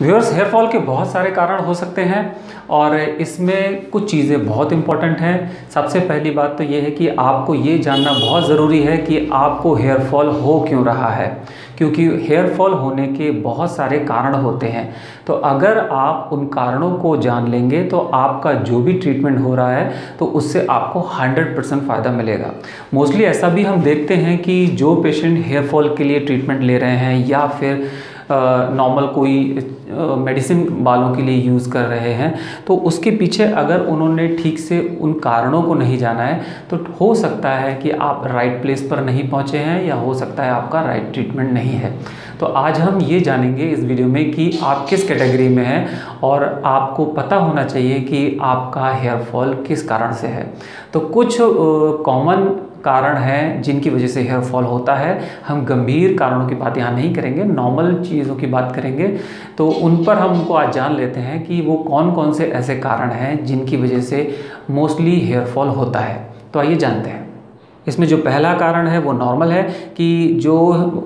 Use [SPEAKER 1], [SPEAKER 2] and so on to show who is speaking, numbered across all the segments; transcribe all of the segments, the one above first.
[SPEAKER 1] Viewers hair fall के बहुत सारे कारण हो सकते हैं और इसमें कुछ चीज़ें बहुत इंपॉर्टेंट हैं। सबसे पहली बात तो ये है कि आपको ये जानना बहुत ज़रूरी है कि आपको हेयर फॉल हो क्यों रहा है, क्योंकि हेयर फॉल होने के बहुत सारे कारण होते हैं। तो अगर आप उन कारणों को जान लेंगे तो आपका जो भी ट्रीटमेंट हो रहा है तो उससे आपको 100 परसेंट फ़ायदा मिलेगा। मोस्टली ऐसा भी हम देखते हैं कि जो पेशेंट हेयर फॉल के लिए ट्रीटमेंट ले रहे हैं या फिर नॉर्मल कोई मेडिसिन बालों के लिए यूज़ कर रहे हैं तो उसके पीछे अगर उन्होंने ठीक से उन कारणों को नहीं जाना है तो हो सकता है कि आप राइट प्लेस पर नहीं पहुँचे हैं या हो सकता है आपका राइट ट्रीटमेंट नहीं है। तो आज हम ये जानेंगे इस वीडियो में कि आप किस कैटेगरी में हैं और आपको पता होना चाहिए कि आपका हेयर फॉल किस कारण से है। तो कुछ कॉमन कारण हैं जिनकी वजह से हेयर फॉल होता है। हम गंभीर कारणों की बात यहाँ नहीं करेंगे नॉर्मल चीज़ों की बात करेंगे। तो उन पर हम उनको आज जान लेते हैं कि वो कौन कौन से ऐसे कारण हैं जिनकी वजह से मोस्टली हेयर फॉल होता है। तो आइए जानते हैं। इसमें जो पहला कारण है वो नॉर्मल है कि जो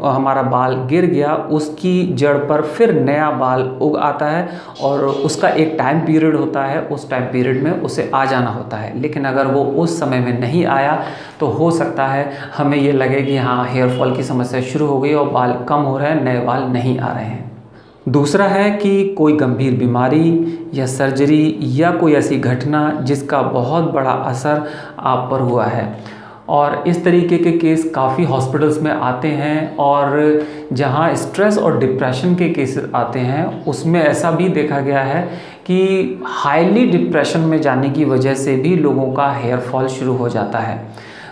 [SPEAKER 1] हमारा बाल गिर गया, उसकी जड़ पर फिर नया बाल उग आता है और उसका एक टाइम पीरियड होता है, उस टाइम पीरियड में उसे आ जाना होता है। लेकिन अगर वो उस समय में नहीं आया तो हो सकता है हमें ये लगे कि हाँ हेयर फॉल की समस्या शुरू हो गई और बाल कम हो रहे हैं, नए बाल नहीं आ रहे हैं। दूसरा है कि कोई गंभीर बीमारी या सर्जरी या कोई ऐसी घटना जिसका बहुत बड़ा असर आप पर हुआ है। और इस तरीके के केस काफ़ी हॉस्पिटल्स में आते हैं और जहाँ स्ट्रेस और डिप्रेशन के केसेस आते हैं, उसमें ऐसा भी देखा गया है कि हाईली डिप्रेशन में जाने की वजह से भी लोगों का हेयर फॉल शुरू हो जाता है।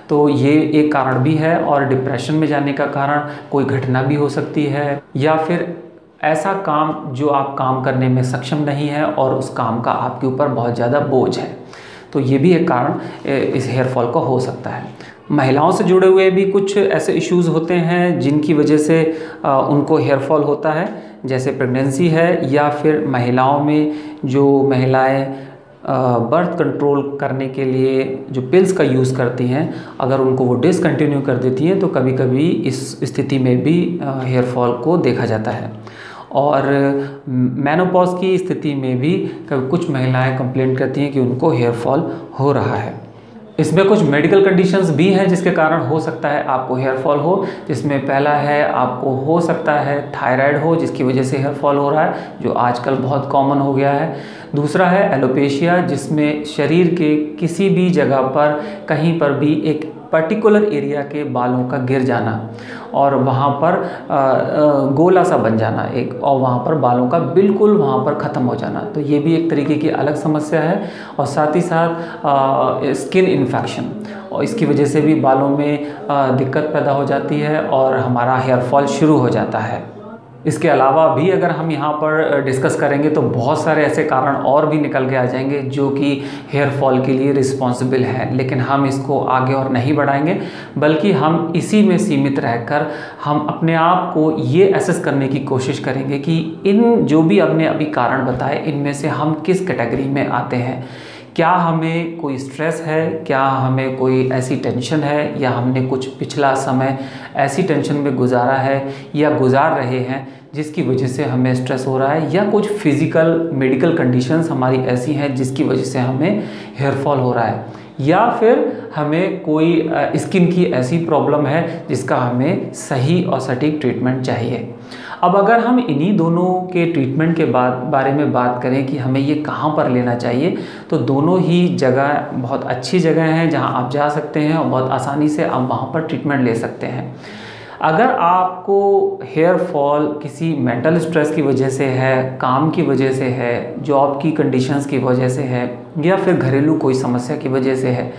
[SPEAKER 1] तो ये एक कारण भी है और डिप्रेशन में जाने का कारण कोई घटना भी हो सकती है या फिर ऐसा काम जो आप काम करने में सक्षम नहीं है और उस काम का आपके ऊपर बहुत ज़्यादा बोझ है। तो ये भी एक कारण इस हेयर फॉल का हो सकता है। महिलाओं से जुड़े हुए भी कुछ ऐसे इश्यूज़ होते हैं जिनकी वजह से उनको हेयर फॉल होता है। जैसे प्रेगनेंसी है या फिर महिलाओं में जो महिलाएँ बर्थ कंट्रोल करने के लिए जो पिल्स का यूज़ करती हैं, अगर उनको वो डिसकंटिन्यू कर देती हैं तो कभी कभी इस स्थिति में भी हेयर फॉल को देखा जाता है। और मैनोपॉज की स्थिति में भी कभी कुछ महिलाएँ कंप्लेंट करती हैं कि उनको हेयर फॉल हो रहा है। इसमें कुछ मेडिकल कंडीशंस भी हैं जिसके कारण हो सकता है आपको हेयर फॉल हो। जिसमें पहला है, आपको हो सकता है थायराइड हो, जिसकी वजह से हेयर फॉल हो रहा है, जो आजकल बहुत कॉमन हो गया है। दूसरा है एलोपेशिया जिसमें शरीर के किसी भी जगह पर कहीं पर भी एक पर्टिकुलर एरिया के बालों का गिर जाना और वहाँ पर गोला सा बन जाना एक और वहाँ पर बालों का बिल्कुल वहाँ पर ख़त्म हो जाना। तो ये भी एक तरीके की अलग समस्या है और साथ ही साथ स्किन इन्फेक्शन और इसकी वजह से भी बालों में दिक्कत पैदा हो जाती है और हमारा हेयर फॉल शुरू हो जाता है। इसके अलावा भी अगर हम यहाँ पर डिस्कस करेंगे तो बहुत सारे ऐसे कारण और भी निकल के आ जाएँगे जो कि हेयर फॉल के लिए रिस्पॉन्सिबल हैं। लेकिन हम इसको आगे और नहीं बढ़ाएँगे, बल्कि हम इसी में सीमित रहकर हम अपने आप को ये एसेस करने की कोशिश करेंगे कि इन जो भी हमने अभी कारण बताए, इनमें से हम किस कैटेगरी में आते हैं। क्या हमें कोई स्ट्रेस है? क्या हमें कोई ऐसी टेंशन है? या हमने कुछ पिछला समय ऐसी टेंशन में गुजारा है या गुजार रहे हैं जिसकी वजह से हमें स्ट्रेस हो रहा है? या कुछ फ़िज़िकल मेडिकल कंडीशंस हमारी ऐसी हैं जिसकी वजह से हमें हेयर फॉल हो रहा है? या फिर हमें कोई स्किन की ऐसी प्रॉब्लम है जिसका हमें सही और सटीक ट्रीटमेंट चाहिए? अब अगर हम इन्हीं दोनों के ट्रीटमेंट के बाद, बारे में बात करें कि हमें ये कहाँ पर लेना चाहिए तो दोनों ही जगह, बहुत अच्छी जगह हैं जहाँ आप जा सकते हैं और बहुत आसानी से आप वहाँ पर ट्रीटमेंट ले सकते हैं। अगर आपको हेयर फॉल किसी मेंटल स्ट्रेस की वजह से है, काम की वजह से है जॉब की कंडीशंस की वजह से है, या फिर घरेलू कोई समस्या की वजह से है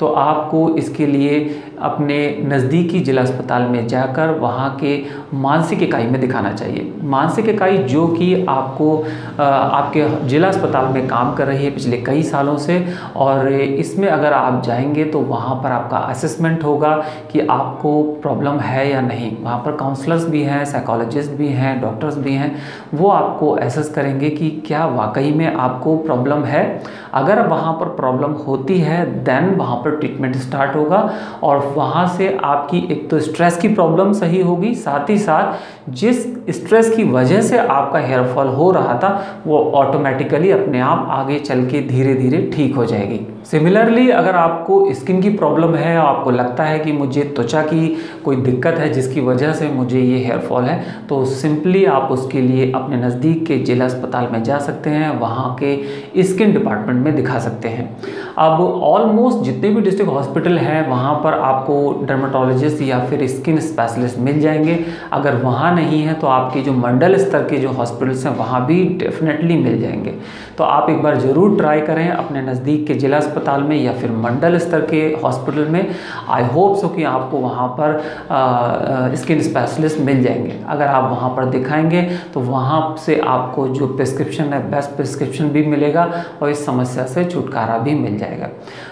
[SPEAKER 1] तो आपको इसके लिए अपने नज़दीकी जिला अस्पताल में जाकर वहाँ के मानसिक इकाई में दिखाना चाहिए। मानसिक इकाई जो कि आपको आपके जिला अस्पताल में काम कर रही है पिछले कई सालों से और इसमें अगर आप जाएँगे तो वहाँ पर आपका असेसमेंट होगा कि आपको प्रॉब्लम है या नहीं। वहाँ पर काउंसलर्स भी हैं साइकोलॉजिस्ट भी हैं डॉक्टर्स भी हैं। वो आपको एसेस करेंगे कि क्या वाकई में आपको प्रॉब्लम है। अगर वहाँ पर प्रॉब्लम होती है देन वहाँ पर ट्रीटमेंट स्टार्ट होगा और वहाँ से आपकी एक तो स्ट्रेस की प्रॉब्लम सही होगी, साथ ही साथ जिस स्ट्रेस की वजह से आपका हेयर फॉल हो रहा था, वो ऑटोमेटिकली अपने आप आगे चल के धीरे धीरे ठीक हो जाएगी। सिमिलरली अगर आपको स्किन की प्रॉब्लम है, आपको लगता है कि मुझे त्वचा की कोई दिक्कत है जिसकी वजह से मुझे ये हेयर फॉल है तो सिंपली आप उसके लिए अपने नज़दीक के जिला अस्पताल में जा सकते हैं, वहाँ के स्किन डिपार्टमेंट में दिखा सकते हैं। अब ऑलमोस्ट जितने भी डिस्ट्रिक्ट हॉस्पिटल हैं, वहाँ पर आपको डर्माटोलॉजिस्ट या फिर स्किन स्पेशलिस्ट मिल जाएँगे। अगर वहाँ नहीं है तो आपके जो मंडल स्तर के जो हॉस्पिटल्स हैं, वहाँ भी डेफिनेटली मिल जाएँगे। तो आप एक बार ज़रूर ट्राई करें अपने नज़दीक के जिला अस्पताल में या फिर मंडल स्तर के हॉस्पिटल में। आई होप सो कि आपको वहाँ पर स्किन स्पेशलिस्ट मिल जाएँगे। अगर आप वहाँ पर दिखाएँगे तो वहाँ से आपको जो प्रिस्क्रिप्शन है बेस्ट प्रिस्क्रिप्शन भी मिलेगा और इस समस्या से छुटकारा भी मिल जाएगा।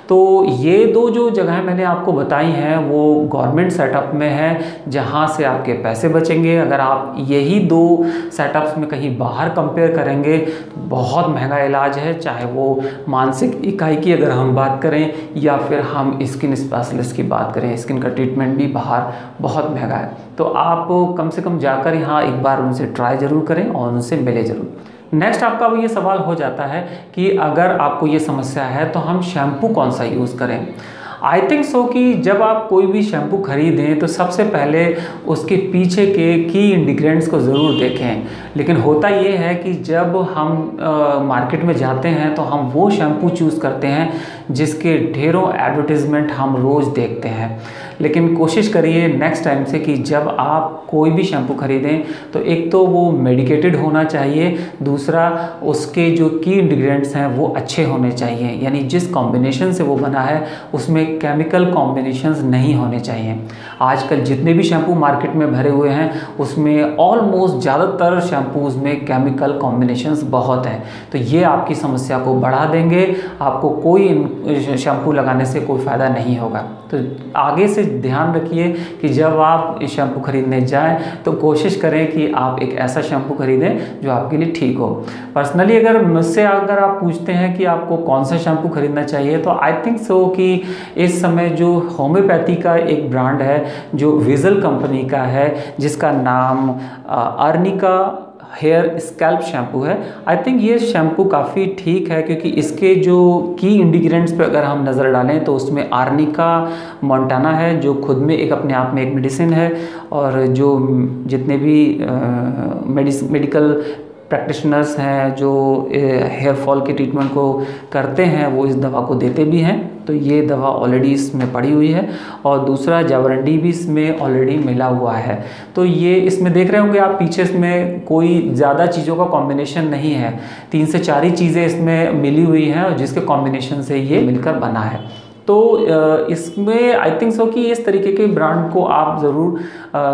[SPEAKER 1] तो ये दो जो जगह मैंने आपको बताई हैं, वो गवर्नमेंट सेटअप में है, जहाँ से आपके पैसे बचेंगे। अगर आप यही दो सेटअप्स में कहीं बाहर कंपेयर करेंगे तो बहुत महँगा इलाज है, चाहे वो मानसिक इकाई की अगर हम बात करें, या फिर हम स्किन स्पेशलिस्ट की बात करें स्किन का ट्रीटमेंट भी बाहर बहुत महँगा है। तो आप कम से कम जाकर यहाँ एक बार उनसे ट्राई ज़रूर करें और उनसे मिले ज़रूर। नेक्स्ट आपका ये सवाल हो जाता है कि अगर आपको ये समस्या है तो हम शैम्पू कौन सा यूज़ करें? आई थिंक सो कि जब आप कोई भी शैम्पू खरीदें तो सबसे पहले उसके पीछे के की इंडिग्रेंट्स को ज़रूर देखें। लेकिन होता ये है कि जब हम आ, मार्केट में जाते हैं तो हम वो शैम्पू चूज़ करते हैं जिसके ढेरों एडवर्टीज़मेंट हम रोज़ देखते हैं। लेकिन कोशिश करिए नेक्स्ट टाइम से कि जब आप कोई भी शैम्पू ख़रीदें तो एक तो वो मेडिकेटेड होना चाहिए दूसरा उसके जो की इंग्रेडिएंट्स हैं वो अच्छे होने चाहिए। यानी जिस कॉम्बिनेशन से वो बना है उसमें केमिकल कॉम्बिनेशंस नहीं होने चाहिए। आजकल जितने भी शैम्पू मार्केट में भरे हुए हैं, उसमें ऑलमोस्ट ज़्यादातर शैम्पूज़ में केमिकल कॉम्बिनेशंस बहुत हैं। तो ये आपकी समस्या को बढ़ा देंगे। आपको कोई शैम्पू लगाने से कोई फ़ायदा नहीं होगा। तो आगे से ध्यान रखिए कि जब आप शैम्पू खरीदने जाएँ तो कोशिश करें कि आप एक ऐसा शैम्पू खरीदें जो आपके लिए ठीक हो। पर्सनली अगर मुझसे अगर आप पूछते हैं कि आपको कौन सा शैम्पू खरीदना चाहिए तो आई थिंक सो कि इस समय जो होम्योपैथी का एक ब्रांड है, जो विजल कंपनी का है, जिसका नाम अर्निका हेयर स्कैल्प शैम्पू है। आई थिंक ये शैम्पू काफ़ी ठीक है, क्योंकि इसके जो की इंडिग्रेंट्स पे अगर हम नज़र डालें तो उसमें आर्निका मोन्टाना है, जो खुद में एक अपने आप में एक मेडिसिन है, और जो जितने भी मेडिकल प्रैक्टिशनर्स हैं जो हेयर फॉल के ट्रीटमेंट को करते हैं, वो इस दवा को देते भी हैं। तो ये दवा ऑलरेडी इसमें पड़ी हुई है और दूसरा जावरंडी भी इसमें ऑलरेडी मिला हुआ है। तो ये इसमें देख रहे होंगे आप, पीछे इसमें कोई ज़्यादा चीज़ों का कॉम्बिनेशन नहीं है। तीन से चार ही चीज़ें इसमें मिली हुई हैं और जिसके कॉम्बिनेशन से ये मिलकर बना है। तो इसमें आई थिंक सो कि इस तरीके के ब्रांड को आप ज़रूर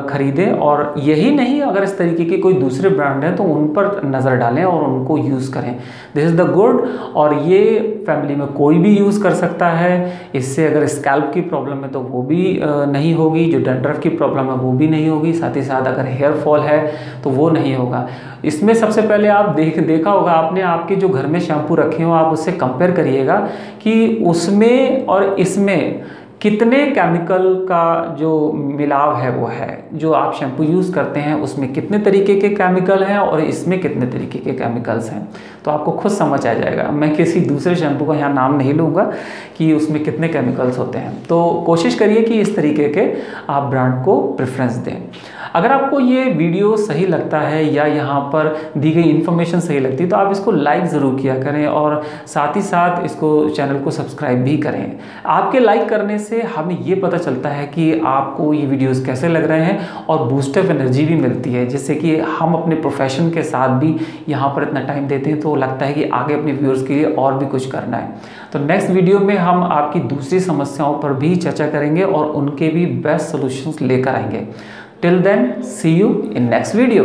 [SPEAKER 1] ख़रीदें और यही नहीं, अगर इस तरीके के कोई दूसरे ब्रांड हैं तो उन पर नज़र डालें और उनको यूज़ करें। दिस इज़ द गुड और ये फैमिली में कोई भी यूज़ कर सकता है। इससे अगर स्कैल्प की प्रॉब्लम है तो वो भी नहीं होगी, जो डंड्रफ की प्रॉब्लम है वो भी नहीं होगी। साथ ही साथ अगर हेयर फॉल है तो वो नहीं होगा। इसमें सबसे पहले आप देख, देखा होगा आपने आपके जो घर में शैम्पू रखे हो, आप उससे कंपेयर करिएगा कि उसमें और इसमें कितने केमिकल का जो मिलाव है वो है, जो आप शैम्पू यूज़ करते हैं, उसमें कितने तरीके के केमिकल हैं और इसमें कितने तरीके के केमिकल्स हैं। तो आपको खुद समझ आ जाएगा। मैं किसी दूसरे शैम्पू का यहाँ नाम नहीं लूँगा कि उसमें कितने केमिकल्स होते हैं। तो कोशिश करिए कि इस तरीके के आप ब्रांड को प्रेफरेंस दें। अगर आपको ये वीडियो सही लगता है या यहाँ पर दी गई इन्फॉर्मेशन सही लगती है तो आप इसको लाइक ज़रूर किया करें और साथ ही साथ इसको चैनल को सब्सक्राइब भी करें। आपके लाइक करने से हमें ये पता चलता है कि आपको ये वीडियोस कैसे लग रहे हैं और बूस्टअप एनर्जी भी मिलती है, जिससे कि हम अपने प्रोफेशन के साथ भी यहाँ पर इतना टाइम देते हैं। तो लगता है कि आगे अपने व्यूअर्स के लिए और भी कुछ करना है तो नेक्स्ट वीडियो में हम आपकी दूसरी समस्याओं पर भी चर्चा करेंगे और उनके भी बेस्ट सोल्यूशंस लेकर आएँगे till then see you in next video.